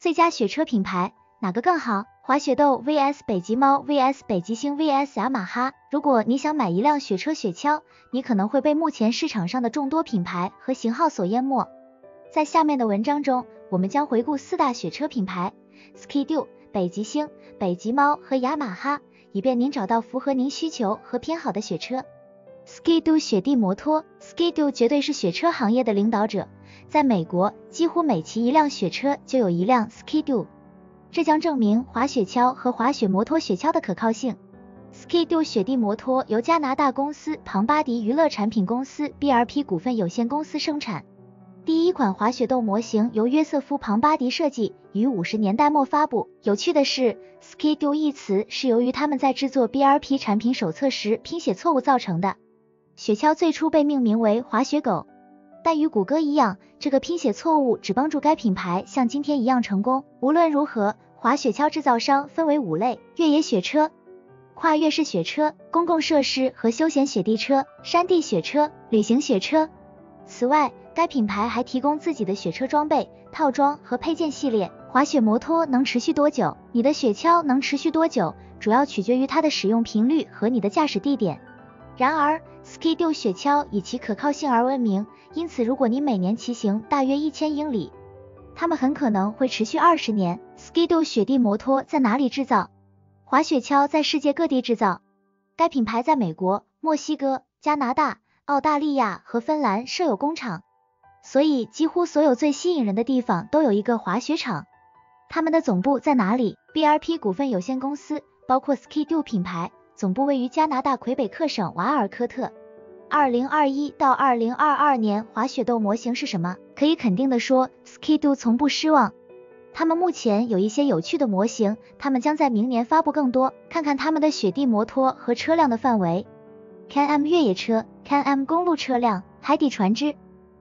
最佳雪车品牌哪个更好？滑雪豆 vs 北极猫 vs 北极星 vs 雅马哈。如果你想买一辆雪车雪橇，你可能会被目前市场上的众多品牌和型号所淹没。在下面的文章中，我们将回顾四大雪车品牌：Ski-Doo、北极星、北极猫和雅马哈，以便您找到符合您需求和偏好的雪车。Ski-Doo 雪地摩托，Ski-Doo 绝对是雪车行业的领导者，在美国，几乎每骑一辆雪车就有一辆 Ski-Doo。这将证明滑雪橇和滑雪摩托雪橇的可靠性。Ski-Doo 雪地摩托由加拿大公司庞巴迪娱乐产品公司 （BRP 股份有限公司）生产。第一款滑雪豆模型由约瑟夫·庞巴迪设计，于五十年代末发布。有趣的是，Ski-Doo 一词是由于他们在制作 BRP 产品手册时拼写错误造成的。雪橇最初被命名为滑雪狗，但与谷歌一样，这个拼写错误只帮助该品牌像今天一样成功。无论如何，滑雪橇制造商分为五类：越野雪车、跨越式雪车、公共设施和休闲雪地车、山地雪车、旅行雪车。此外，该品牌还提供自己的雪车装备套装和配件系列。滑雪摩托能持续多久？你的雪橇能持续多久，主要取决于它的使用频率和你的驾驶地点。然而 Skido 雪橇以其可靠性而闻名，因此如果你每年骑行大约一千英里，它们很可能会持续二十年。Ski-Doo 雪地摩托在哪里制造？滑雪橇在世界各地制造。该品牌在美国、墨西哥、加拿大、澳大利亚和芬兰设有工厂。所以，几乎所有最吸引人的地方都有一个滑雪场。他们的总部在哪里？BRP 股份有限公司包括 Ski-Doo 品牌，总部位于加拿大魁北克省瓦尔科特。二零二一到二零二二年滑雪豆模型是什么？可以肯定的说，Ski-Doo 从不失望。他们目前有一些有趣的模型，他们将在明年发布更多。看看他们的雪地摩托和车辆的范围：Can-Am 越野车，Can-Am 公路车辆，海底船只。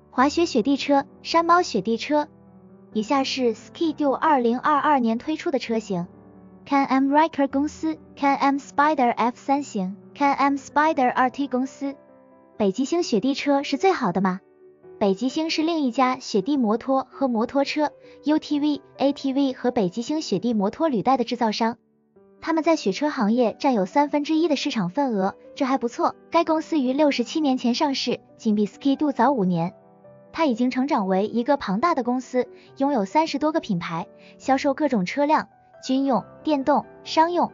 滑雪雪地车、山猫雪地车。以下是 Ski-Doo 二零二二年推出的车型：Can-Am Ryker 公司，Can-Am Spider F 三型，Can-Am Spider RT 公司。北极星雪地车是最好的吗？北极星是另一家雪地摩托和摩托车 UTV、ATV 和北极星雪地摩托履带的制造商，他们在雪车行业占有三分之一的市场份额，这还不错。该公司于六十七年前上市，仅比 Ski-Doo 早五年。它已经成长为一个庞大的公司，拥有三十多个品牌，销售各种车辆，军用、电动、商用。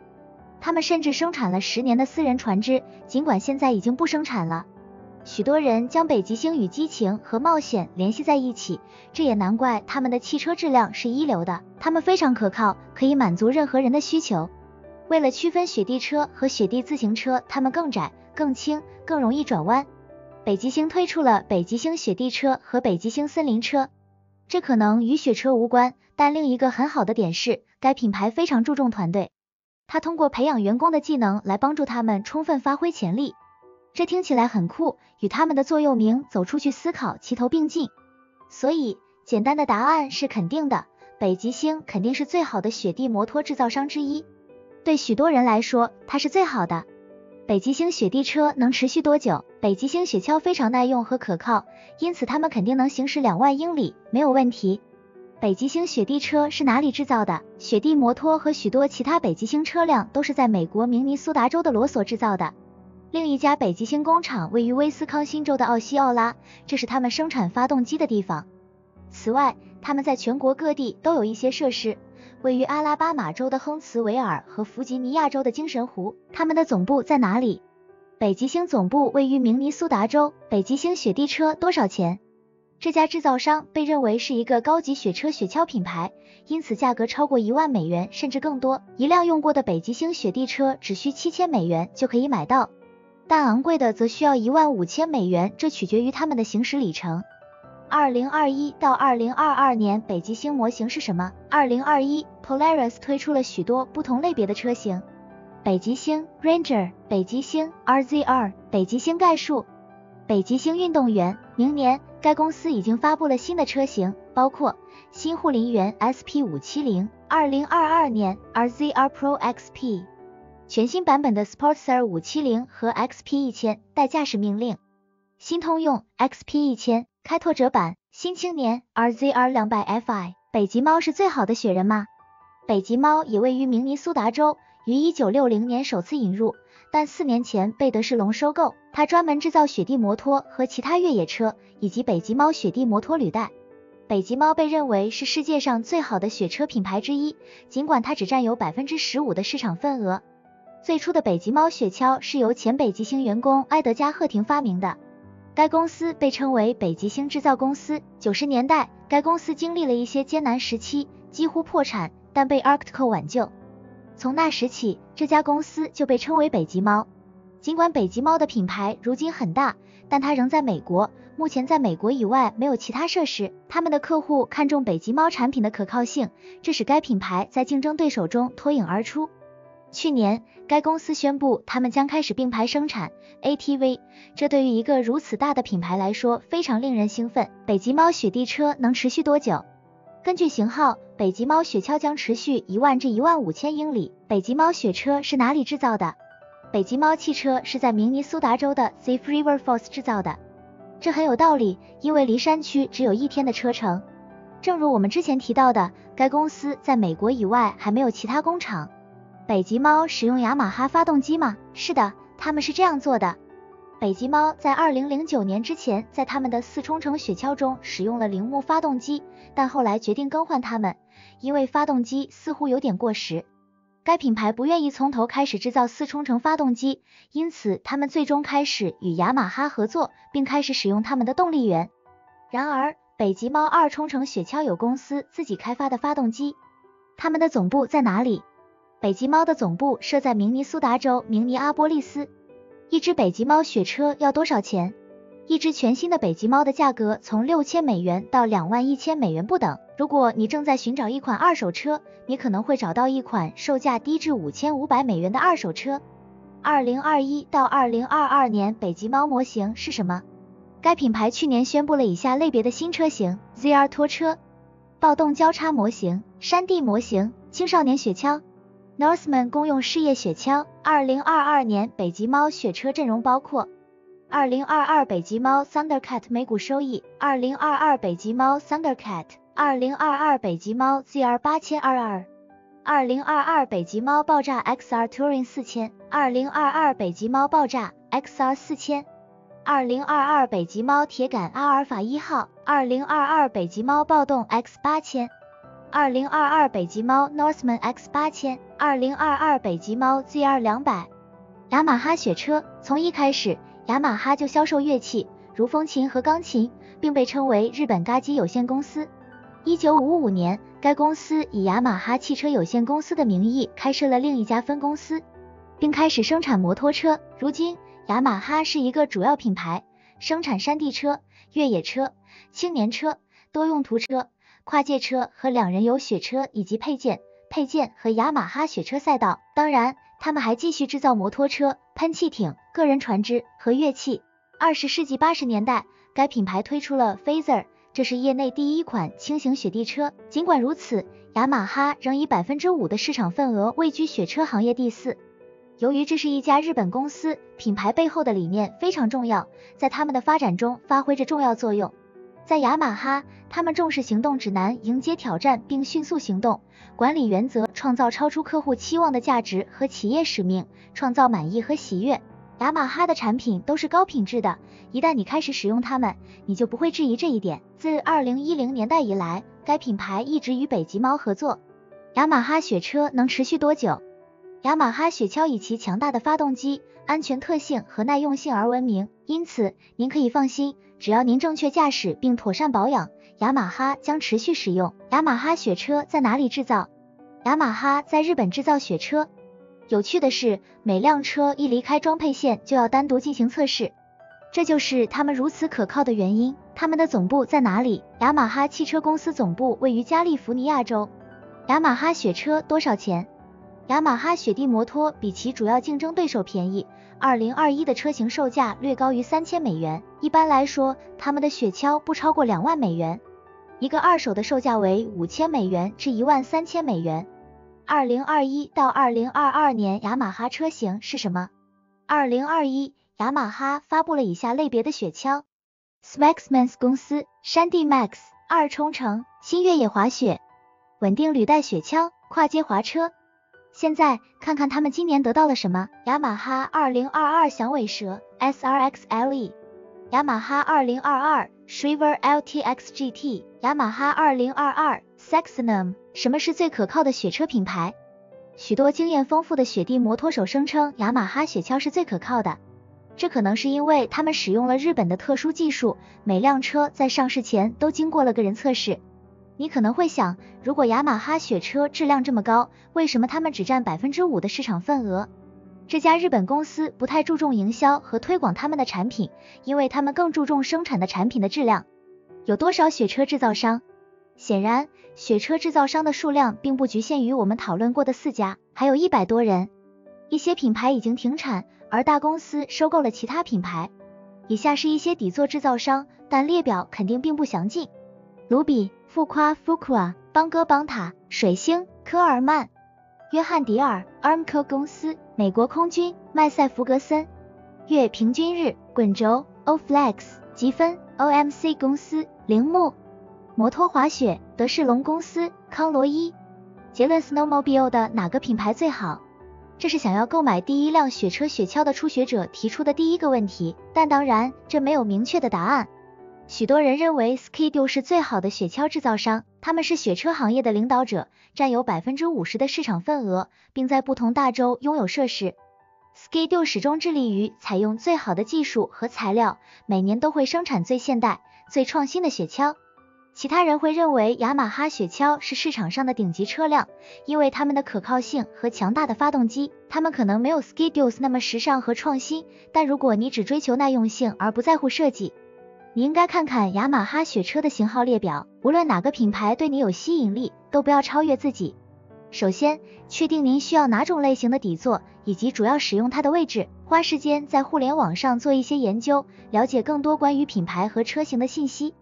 他们甚至生产了十年的私人船只，尽管现在已经不生产了。许多人将北极星与激情和冒险联系在一起，这也难怪他们的汽车质量是一流的。它们非常可靠，可以满足任何人的需求。为了区分雪地车和雪地自行车，它们更窄、更轻、更容易转弯。北极星推出了北极星雪地车和北极星森林车，这可能与雪车无关，但另一个很好的点是，该品牌非常注重团队，它通过培养员工的技能来帮助他们充分发挥潜力。这听起来很酷，与他们的座右铭“走出去思考”齐头并进。所以，简单的答案是肯定的，北极星肯定是最好的雪地摩托制造商之一。对许多人来说，它是最好的。北极星雪地车能持续多久？北极星雪橇非常耐用和可靠，因此它们肯定能行驶两万英里，没有问题。北极星雪地车是哪里制造的？雪地摩托和许多其他北极星车辆都是在美国明尼苏达州的罗索制造的。另一家北极星工厂位于威斯康星州的奥西奥拉，这是他们生产发动机的地方。此外，他们在全国各地都有一些设施。位于阿拉巴马州的亨茨维尔和弗吉尼亚州的精神湖，他们的总部在哪里？北极星总部位于明尼苏达州。北极星雪地车多少钱？这家制造商被认为是一个高级雪车雪橇品牌，因此价格超过一万美元甚至更多。一辆用过的北极星雪地车只需七千美元就可以买到，但昂贵的则需要一万五千美元，这取决于他们的行驶里程。二零二一到二零二二年北极星模型是什么？二零二一，Polaris 推出了许多不同类别的车型，北极星 Ranger、北极星 RZR、北极星概述、北极星运动员。明年，该公司已经发布了新的车型，包括新护林员 SP 五七零。二零二二年 RZR Pro XP，全新版本的 Sportster 五七零和 XP 一千带驾驶命令，新通用 XP 一千。开拓者版新青年 RZR 两百 FI 北极猫是最好的雪人吗？北极猫也位于明尼苏达州，于一九六零年首次引入，但四年前被德士隆收购。它专门制造雪地摩托和其他越野车，以及北极猫雪地摩托履带。北极猫被认为是世界上最好的雪车品牌之一，尽管它只占有百分之十五的市场份额。最初的北极猫雪橇是由前北极星员工埃德加·赫廷发明的，该公司被称为北极星制造公司。九十年代，该公司经历了一些艰难时期，几乎破产，但被 Arctico 挽救。从那时起，这家公司就被称为北极猫。尽管北极猫的品牌如今很大，但它仍在美国。目前在美国以外没有其他设施。他们的客户看重北极猫产品的可靠性，这使该品牌在竞争对手中脱颖而出。去年，该公司宣布他们将开始并排生产 ATV，这对于一个如此大的品牌来说非常令人兴奋。北极猫雪地车能持续多久？根据型号，北极猫雪橇将持续一万至一万五千英里。北极猫雪车是哪里制造的？北极猫汽车是在明尼苏达州的 Thief River Falls 制造的，这很有道理，因为离山区只有一天的车程。正如我们之前提到的，该公司在美国以外还没有其他工厂。北极猫使用雅马哈发动机吗？是的，他们是这样做的。北极猫在2009年之前在他们的四冲程雪橇中使用了铃木发动机，但后来决定更换它们，因为发动机似乎有点过时。该品牌不愿意从头开始制造四冲程发动机，因此他们最终开始与雅马哈合作，并开始使用他们的动力源。然而，北极猫二冲程雪橇有公司自己开发的发动机。他们的总部在哪里？北极猫的总部设在明尼苏达州明尼阿波利斯。一只北极猫雪车要多少钱？一只全新的北极猫的价格从六千美元到两万一千美元不等。如果你正在寻找一款二手车，你可能会找到一款售价低至五千五百美元的二手车。二零二一到二零二二年北极猫模型是什么？该品牌去年宣布了以下类别的新车型：ZR 拖车、暴动交叉模型、山地模型、青少年雪橇、Northman 公用事业雪橇。二零二二年北极猫雪车阵容包括。二零二二北极猫 Thundercat 每股收益。二零二二北极猫 Thundercat。二零二二北极猫 ZR 八千二二。二零二二北极猫爆炸 XR Touring 四千。二零二二北极猫爆炸 XR 四千。二零二二北极猫铁杆阿尔法一号。二零二二北极猫暴动 X 八千。二零二二北极猫 Northman X 八千。二零二二北极猫 ZR 两百。雅马哈雪车从一开始。雅马哈就销售乐器，如风琴和钢琴，并被称为日本嘎机有限公司。一九五五年，该公司以雅马哈汽车有限公司的名义开设了另一家分公司，并开始生产摩托车。如今，雅马哈是一个主要品牌，生产山地车、越野车、青年车、多用途车、跨界车和两人游雪车以及配件、配件和雅马哈雪车赛道。当然，他们还继续制造摩托车、喷气艇。个人船只和乐器。二十世纪八十年代，该品牌推出了 Fazer，这是业内第一款轻型雪地车。尽管如此，雅马哈仍以百分之五的市场份额位居雪车行业第四。由于这是一家日本公司，品牌背后的理念非常重要，在他们的发展中发挥着重要作用。在雅马哈，他们重视行动指南，迎接挑战并迅速行动；管理原则，创造超出客户期望的价值和企业使命，创造满意和喜悦。雅马哈的产品都是高品质的，一旦你开始使用它们，你就不会质疑这一点。自二零一零年代以来，该品牌一直与北极猫合作。雅马哈雪车能持续多久？雅马哈雪橇以其强大的发动机、安全特性和耐用性而闻名，因此您可以放心，只要您正确驾驶并妥善保养，雅马哈将持续使用。雅马哈雪车在哪里制造？雅马哈在日本制造雪车。有趣的是，每辆车一离开装配线就要单独进行测试，这就是他们如此可靠的原因。他们的总部在哪里？雅马哈汽车公司总部位于加利福尼亚州。雅马哈雪车多少钱？雅马哈雪地摩托比其主要竞争对手便宜，二零二一的车型售价略高于三千美元。一般来说，他们的雪橇不超过两万美元，一个二手的售价为五千美元至一万三千美元。二零二一到二零二二年雅马哈车型是什么？二零二一，雅马哈发布了以下类别的雪橇：Smaxman 公司山地 Max 二冲程新越野滑雪稳定履带雪橇，跨界滑车。现在看看他们今年得到了什么：雅马哈2022响尾蛇 SRX LE，雅马哈2022 Shriver LTX GT，雅马哈2022 Saxonum。什么是最可靠的雪车品牌？许多经验丰富的雪地摩托手声称雅马哈雪橇是最可靠的，这可能是因为他们使用了日本的特殊技术，每辆车在上市前都经过了个人测试。你可能会想，如果雅马哈雪车质量这么高，为什么他们只占百分之五的市场份额？这家日本公司不太注重营销和推广他们的产品，因为他们更注重生产的产品的质量。有多少雪车制造商？显然，雪车制造商的数量并不局限于我们讨论过的四家，还有一百多人。一些品牌已经停产，而大公司收购了其他品牌。以下是一些底座制造商，但列表肯定并不详尽。卢比、富夸、富夸、邦哥、邦塔、水星、科尔曼、约翰迪尔、Armco 公司、美国空军、麦塞弗格森、月平均日、滚轴、Oflex、积分、OMC 公司、铃木。摩托滑雪，德士隆公司，康罗伊。结论：Snowmobile 的哪个品牌最好？这是想要购买第一辆雪车雪橇的初学者提出的第一个问题，但当然这没有明确的答案。许多人认为 Ski-Doo 是最好的雪橇制造商，他们是雪车行业的领导者，占有百分之五十的市场份额，并在不同大洲拥有设施。Ski-Doo 始终致力于采用最好的技术和材料，每年都会生产最现代、最创新的雪橇。其他人会认为雅马哈雪橇是市场上的顶级车辆，因为它们的可靠性和强大的发动机。它们可能没有 Ski-Doo 那么时尚和创新，但如果你只追求耐用性而不在乎设计，你应该看看雅马哈雪车的型号列表。无论哪个品牌对你有吸引力，都不要超越自己。首先，确定您需要哪种类型的底座，以及主要使用它的位置。花时间在互联网上做一些研究，了解更多关于品牌和车型的信息。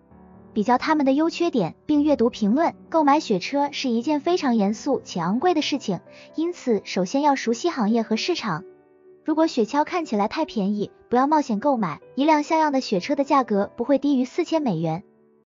比较他们的优缺点，并阅读评论。购买雪车是一件非常严肃且昂贵的事情，因此首先要熟悉行业和市场。如果雪橇看起来太便宜，不要冒险购买。一辆像样的雪车的价格不会低于四千美元。